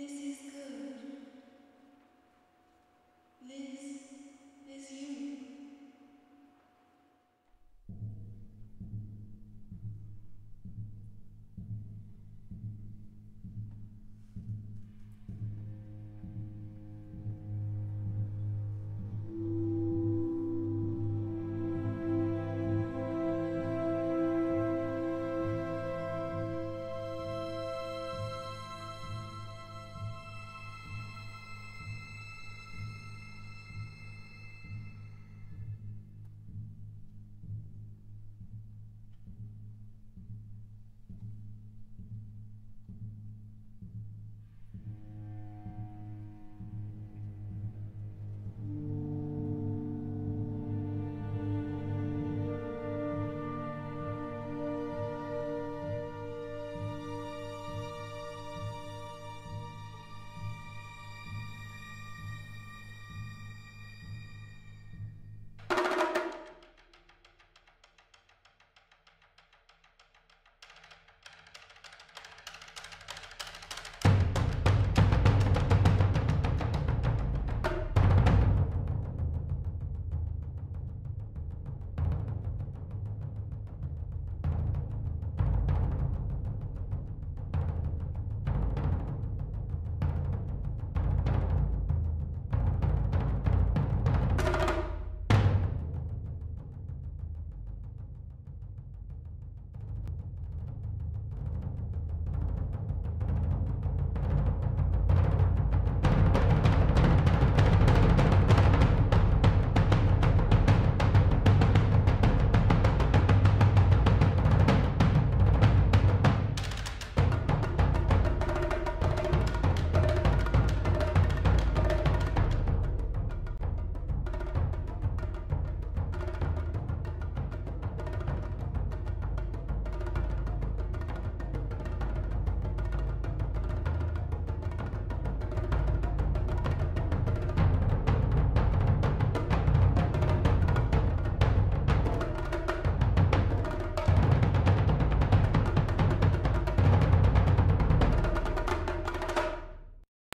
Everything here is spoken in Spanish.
This